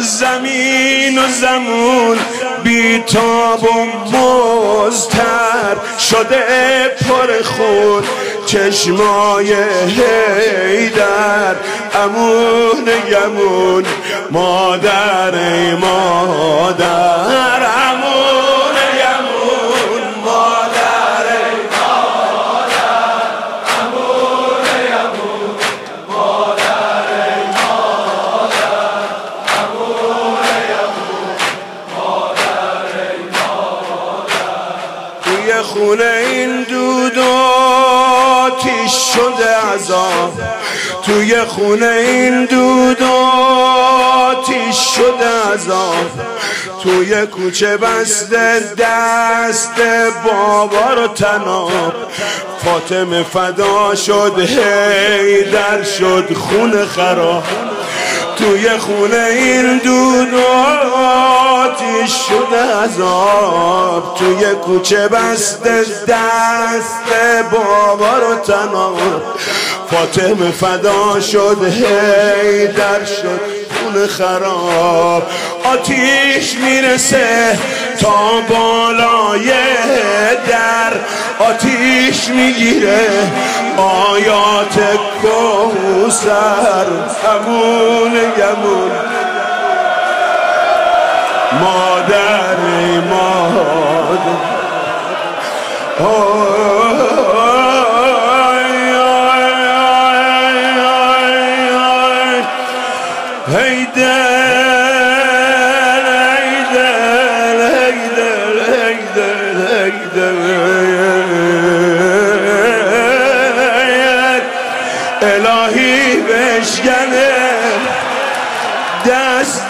زمین و زمون بیتاب و مزتر شده پر خود چشمای هیدر امون گمون مادر مادر امون توی خونه این دودو آتیش شده عذاب توی خونه این دود آتیش شده عذاب توی کوچه بسته دست بابا رو تناب. فاطمه فدا شد هی در شد خون خراب. توی خونه این دود آتیش شده عذاب توی کوچه بسته دست بابا رو تناب فاطمه فدا شد هی در شد خون خراب. آتیش می‌رسه تا بالای در. آتیش می‌گیره آیات کوسر همون مادر مادر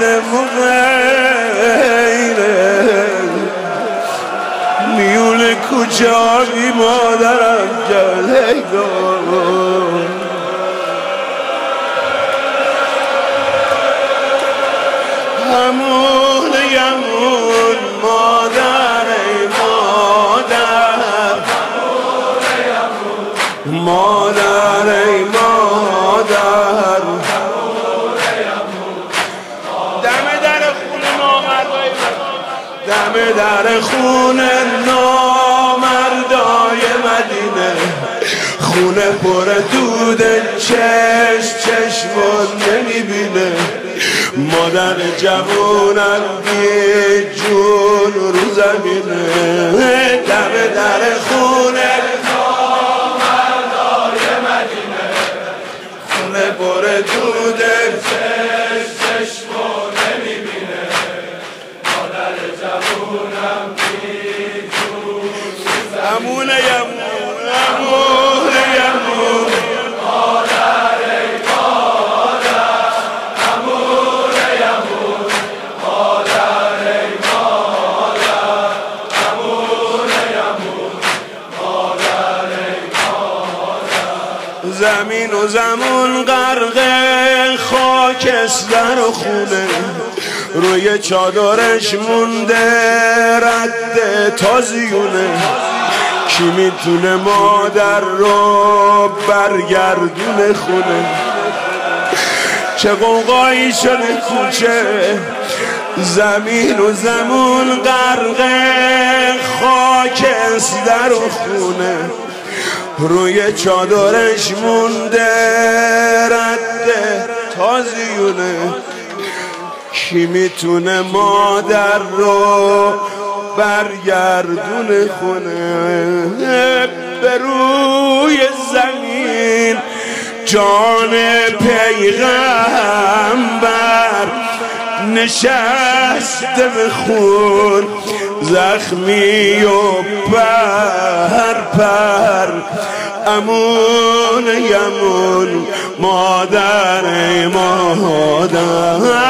دست مغیره میون کجایی مادرم جلیگان همون در خون نامردای مدینه. خونه پر دود چش چشمون نمی‌بینه. مادر جوونم بی جون رو زمینه. دم در خونه زمین و زمون غرق خاکستر و خونه. روی چادرش مونده رد تازیونه. کی می‌تونه مادر رو برگردونه خونه؟ چه قوقایی شده کوچه. زمین و زمون غرق خاکستر و خونه. روی چادرش مونده رد تازیونه. کی می‌تونه مادر رو برگردون خونه؟ به روی زمین جان پیغمبر نشسته به خون زخمی و پر پر امون یمون مادر مادر.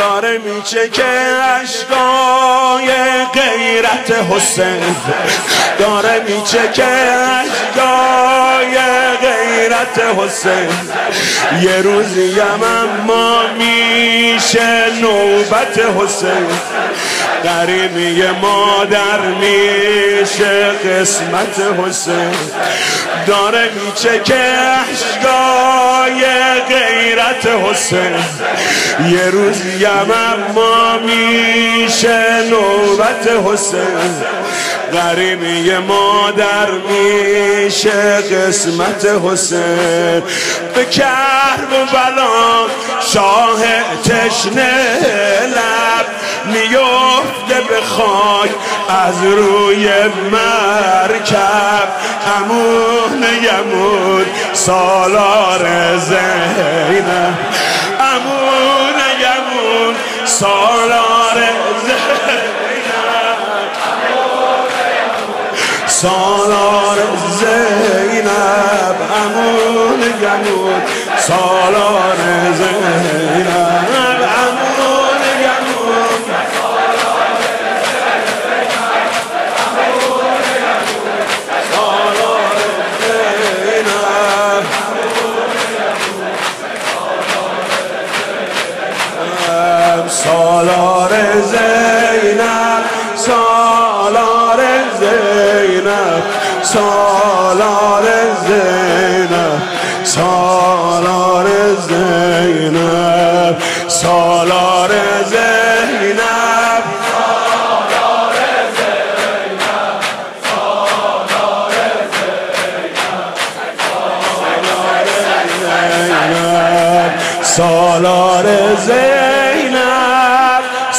داره میچه که عشقای غیرت حسین. داره میچه که عشقای غیرت حسین. یه روزی اما میشه نوبت حسین. قریبی مادر میشه قسمت حسین. داره میچه که اشگای غیرت حسین. یه روزی اما میشه نوبت حسین. غریبی مادر میشه قسمت حسین. به کرب و بلا شاه تشنه لب میفته به خاک از روی مرکب. امون یمون سالار زینب امون یمون سالار زینب سالار زینب امون یمون سالار زینب سالار زینب سالار زینب سالار زینب سالار زینب سالار زینب. سالار زینب سالار زینب.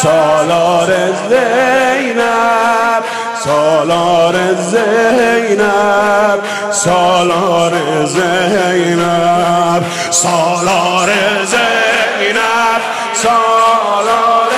سالار زینب سالار زینب سالار زینب سالار